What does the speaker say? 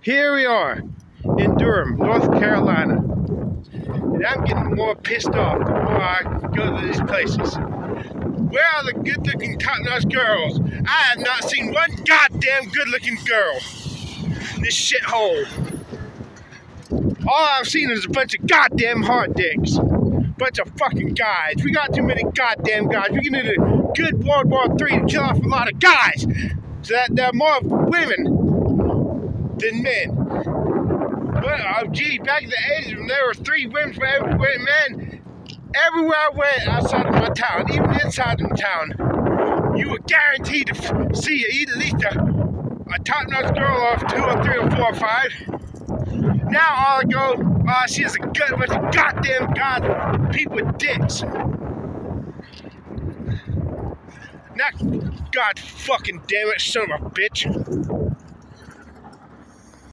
Here we are in Durham, North Carolina. And I'm getting more pissed off the more I go to these places. Where are the good looking top notch girls? I have not seen one goddamn good looking girl in this shithole. All I've seen is a bunch of goddamn hard dicks. Bunch of fucking guys. We got too many goddamn guys. We need a good World War III to kill off a lot of guys. So that there are more women than men. But, oh gee, back in the 80s when there were three women for every man, everywhere I went outside of my town, even inside of the town, you were guaranteed to see at least a, a top-notch girl off two or three or four or five. Now all I go, I see is a gut bunch of goddamn god people dicks. Not god fucking damn it, son of a bitch.